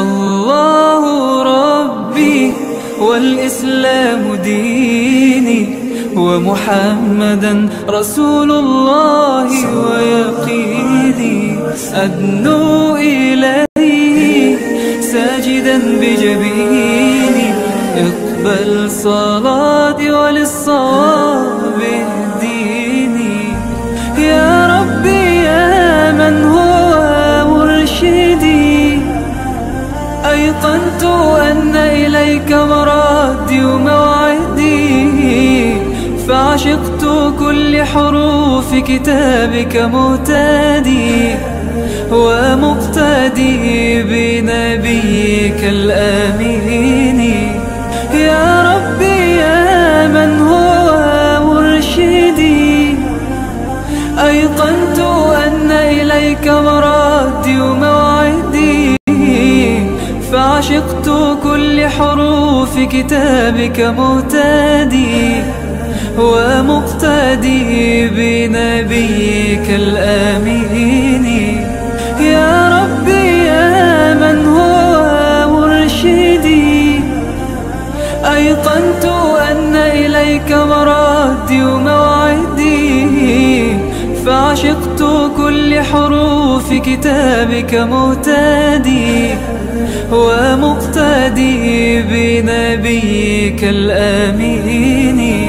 الله ربي والإسلام ديني ومحمدا رسول الله ويقيني أدنو إليه ساجدا بجبيني اقبل صلاتي وللصواب أيقنت أن إليك مرادي وموعدي فعشقت كل حروف كتابك مهتدي ومقتدي بنبيك الآمين. فعشقت كل حروف كتابك مهتدي ومقتدي بنبيك الآمين. يا ربي يا من هو مرشدي. أيقنت أن إليك مرادي وموعدي. فعشقت كل حروف كتابك مهتدي ومقتدي بنبيك الآمين.